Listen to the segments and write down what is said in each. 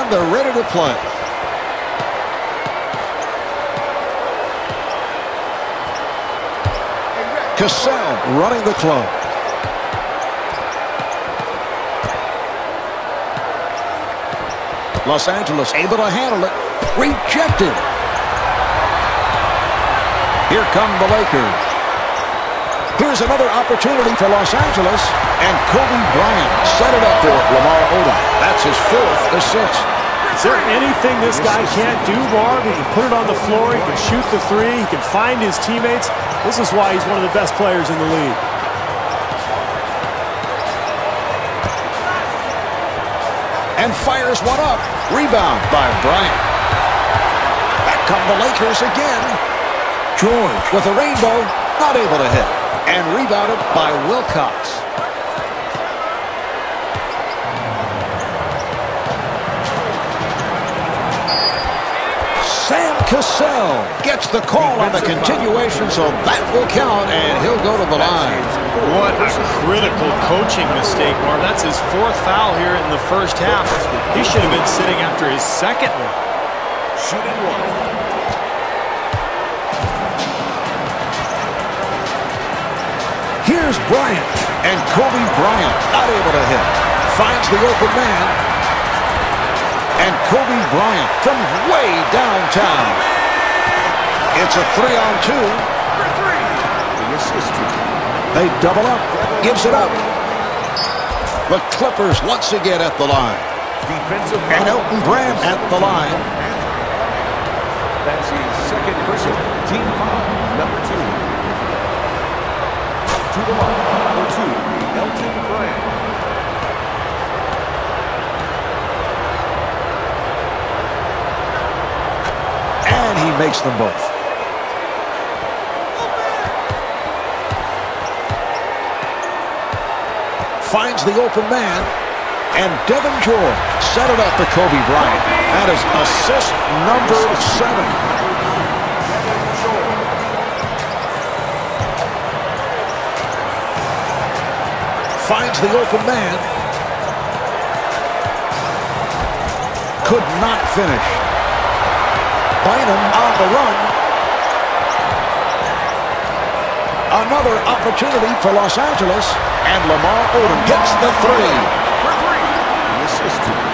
And they're ready to play. Cassell running the club. Los Angeles able to handle it. Rejected. Here come the Lakers. Here's another opportunity for Los Angeles. And Kobe Bryant set it up for Lamar Odom. That's his fourth assist. Is there anything this guy can't do, Marv? He can put it on the floor. He can shoot the three. He can find his teammates. This is why he's one of the best players in the league. And fires one up. Rebound by Bryant. Back come the Lakers again. George with a rainbow. Not able to hit. And rebounded by Wilcox. Cassell gets the call on the continuation, so that will count, and he'll go to the line. What a critical coaching mistake, Marv. That's his fourth foul here in the first half. He should have been sitting after his second one. Shooting one. Here's Bryant, and Kobe Bryant not able to hit. Finds the open man, and Kobe Bryant from way downtown. It's a three-on-two. They double up. Gives it up. The Clippers once again at the line. Defensive And Elton Brand at the line. That's his second personal. Team foul, number two. To the line, number two, Elton Brand. And he makes them both. Finds the open man. And Devean George set it up for Kobe Bryant. That is assist number seven. Finds the open man. Could not finish. Bynum on the run. Another opportunity for Los Angeles. And Lamar Odom gets the three. For three. The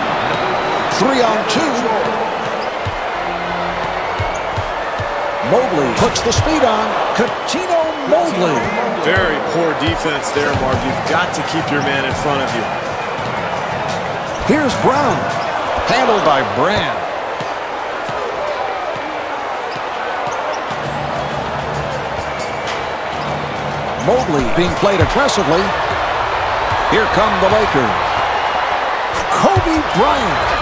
Three on two. Mobley puts the speed on. Cuttino Mobley. Very poor defense there, Marv. You've got to keep your man in front of you. Here's Brown. Handled by Brand. Mobley being played aggressively. Here come the Lakers. Kobe Bryant.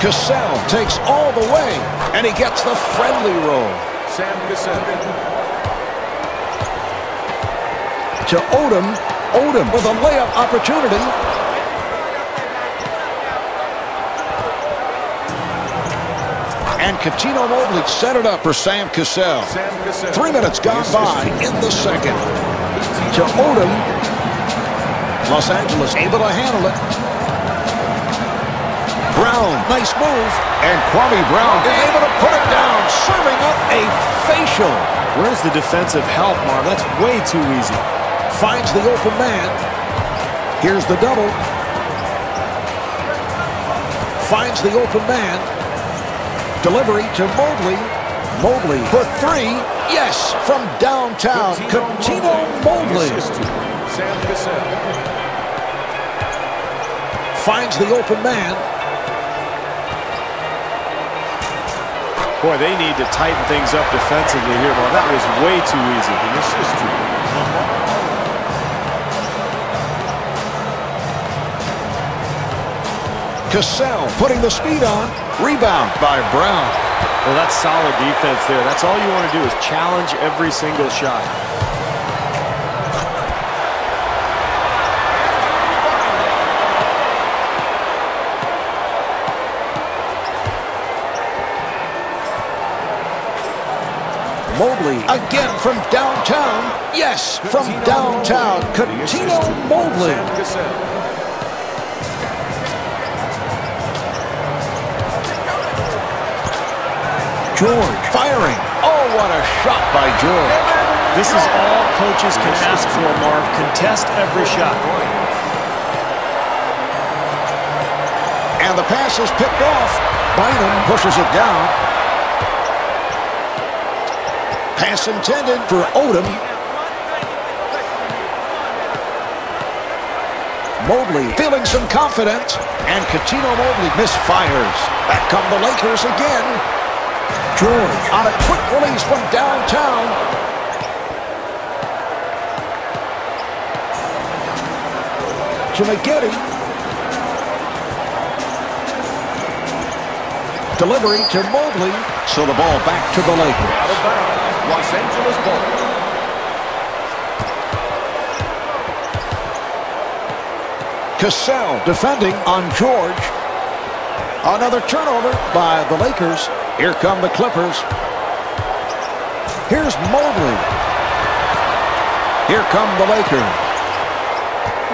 Cassell takes all the way, and he gets the friendly roll. Sam Cassell. to Odom. Odom with a layup opportunity. And Cuttino Mobley set it up for Sam Cassell. Sam Cassell. Three minutes gone by in the second. To Odom. Los Angeles able to handle it. Brown, nice move. And Kwame Brown is able to put it down, serving up a facial. Where's the defensive help, Marv? That's way too easy. finds the open man. Here's the double. Finds the open man. Delivery to Mobley. Mobley for three. Yes, from downtown. Cuttino Mobley The assist to Sam Cassell. finds the open man. Boy, they need to tighten things up defensively here, Marv. That was way too easy. The assist to Cassell putting the speed on. Rebound by Brown. Well, that's solid defense there. That's all you want to do is challenge every single shot. Mobley again from downtown. Yes, from downtown. Cuttino Mobley. George firing. Oh, what a shot by George. This is all coaches can ask for, Marv. Contest every shot. And the pass is picked off. Bynum pushes it down. Pass intended for Odom. Mobley feeling some confidence. And Cuttino Mobley misfires. Back come the Lakers again. George on a quick release from downtown. To Maggette. Delivery to Mobley. So the ball back to the Lakers. Out of bounds. Los Angeles ball. Cassell defending on George. Another turnover by the Lakers. Here come the Clippers. Here's Mobley. Here come the Lakers.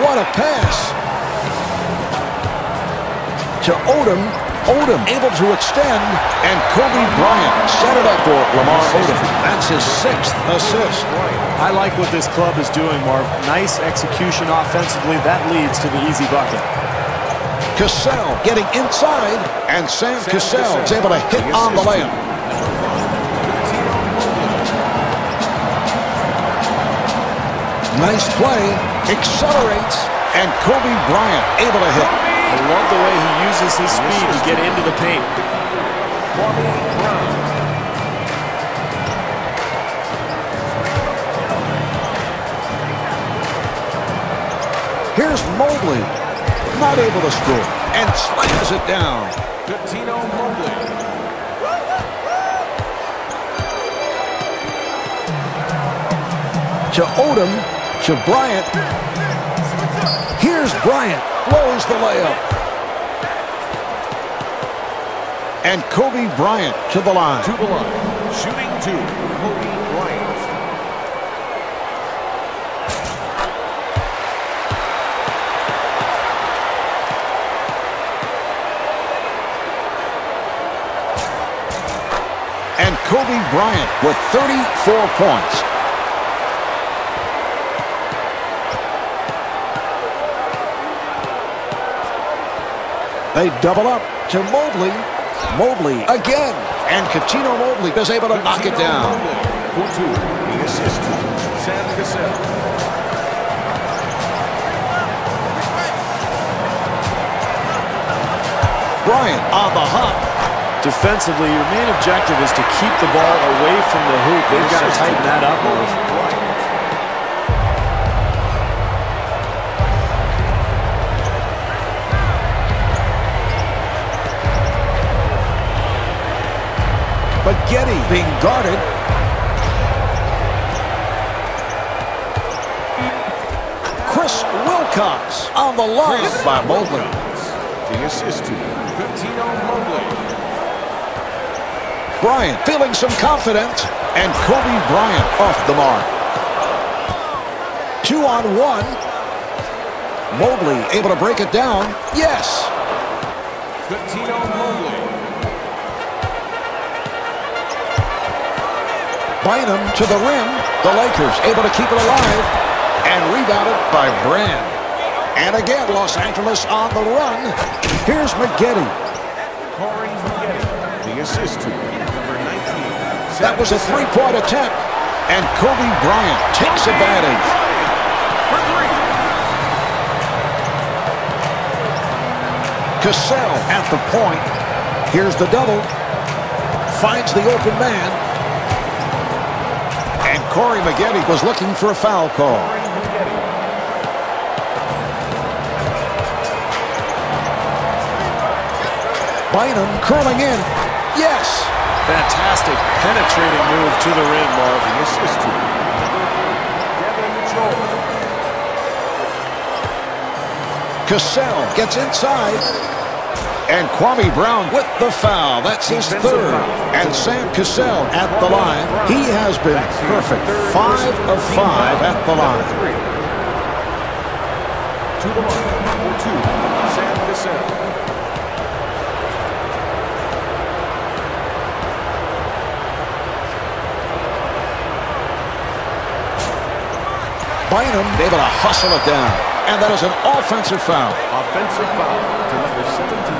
What a pass. To Odom. Odom able to extend. And Kobe Bryant set it up for Lamar Odom. That's his sixth assist. I like what this club is doing, Marv. Nice execution offensively. That leads to the easy bucket. Cassell getting inside. And Sam Cassell is able to hit on the layup. Nice play. Accelerates. And Kobe Bryant able to hit. I love the way he uses his speed to get into the paint. Here's Mobley. Not able to score. And slams it down. Cuttino Mobley. To Odom. To Bryant. Here's Bryant. Blows the layup. And Kobe Bryant to the line. To the line. Shooting two. Kobe Kobe Bryant with 34 points. They double up to Mobley. Mobley again. And Cuttino Mobley is able to knock it down. Mobley two. The assist Sam Cassell. Bryant on the hop. Defensively, your main objective is to keep the ball away from the hoop. They've got to tighten that up, Marv. But Getty being guarded. Chris Wilcox on the line by Mobley. The assist to Cuttino Mobley. Bryant feeling some confidence. And Kobe Bryant off the mark. Two on one. Mobley able to break it down. Yes. Cuttino Mobley. Bynum to the rim. The Lakers able to keep it alive. And rebounded by Brand. And again, Los Angeles on the run. Here's Maggette. Corey Maggette. The assist to number 19. That was a three-point attempt. And Kobe Bryant takes advantage. For three. Cassell at the point. Here's the double. Finds the open man. And Corey Maggette was looking for a foul call. Bynum curling in. Yes. Fantastic penetrating move to the rim, Marvin. The assist to number three. Devin Joel. Cassell gets inside. And Kwame Brown with the foul. That's his third. And Sam Cassell at the line. He has been perfect. Five of five at the line. To the line, number two, Sam Cassell. Bynum able to hustle it down. And that is an offensive foul. Offensive foul to number 17,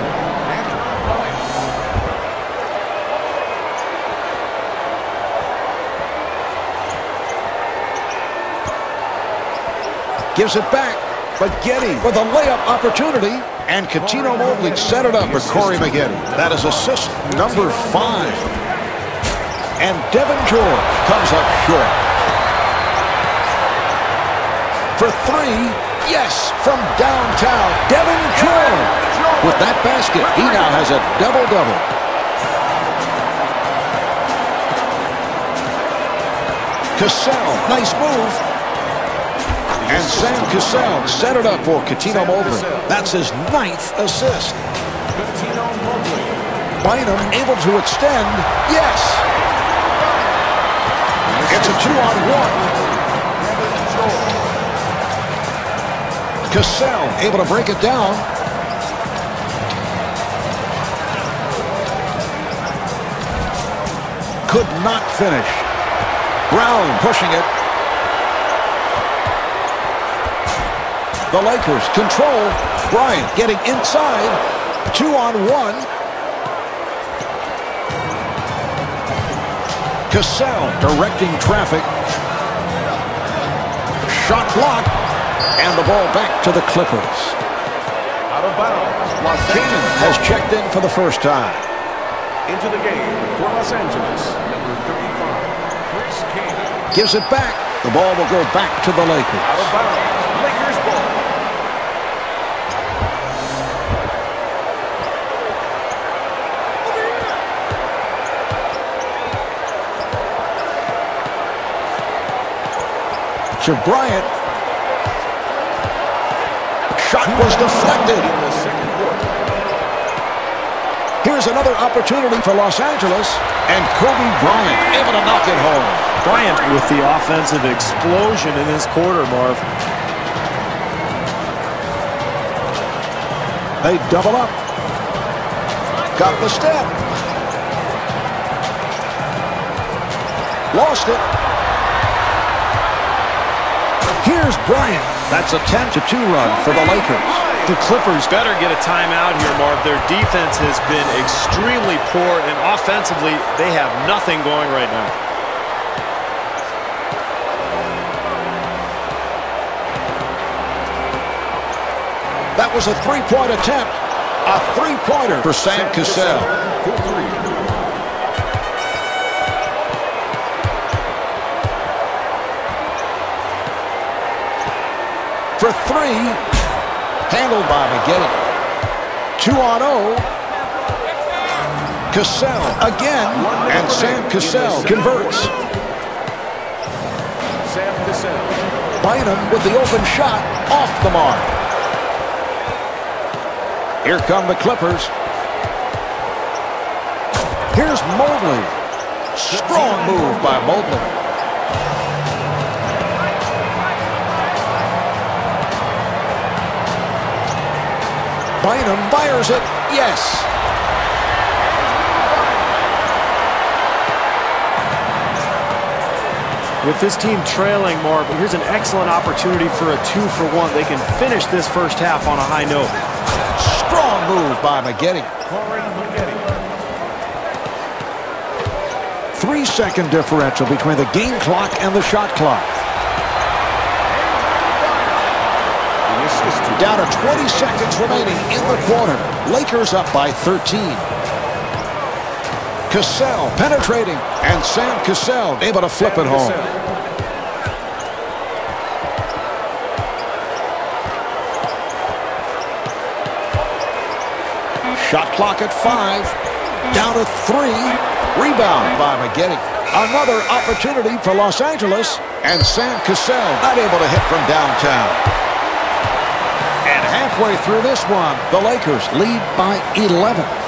Gives it back. Maggette with a layup opportunity. And Cuttino Mobley set it up for Corey Maggette. That is assist number five. And Devean George comes up short. For three, yes, from downtown, Devean George. With that basket, he now has a double-double. Cassell, nice move. And Sam Cassell set it up for Cuttino Mobley. That's his ninth assist. Bynum able to extend. Yes. It's a two-on-one. Cassell able to break it down. Could not finish. Brown pushing it. The Lakers control. Bryant getting inside. Two on one. Cassell directing traffic. Shot blocked. And the ball back to the Clippers. Out of bounds. Los Angeles has checked in for the first time. into the game for Los Angeles. Number 35, Chris King. Gives it back. The ball will go back to the Lakers. Out of bounds. Lakers ball. To Bryant. Shot was deflected. In the second quarter. Here's another opportunity for Los Angeles. And Kobe Bryant able to knock it home. Bryant with the offensive explosion in this quarter, Marv. They double up. Got the step. Lost it. Here's Bryant. That's a 10 to 2 run for the Lakers. The Clippers better get a timeout here, Marv. Their defense has been extremely poor, and offensively, they have nothing going right now. That was a three-point attempt. A three-pointer for Sam Cassell. For three. Handled by McGinnis. Two on oh. Cassell again. And Sam Cassell converts. Sam Cassell. Bynum with the open shot off the mark. Here come the Clippers. Here's Mobley. Strong move by Mobley. Bynum fires it. Yes. With this team trailing, Marv, here's an excellent opportunity for a two-for-one. They can finish this first half on a high note. Strong move by Maggette. Corey Maggette. Three-second differential between the game clock and the shot clock. The assist to Down to 20 seconds remaining in the quarter. Lakers up by 13. Cassell penetrating. And Sam Cassell able to flip it home. Shot clock at five. Down to three. Rebound by Maggette. Another opportunity for Los Angeles. And Sam Cassell not able to hit from downtown. Halfway through this one. The Lakers lead by 11.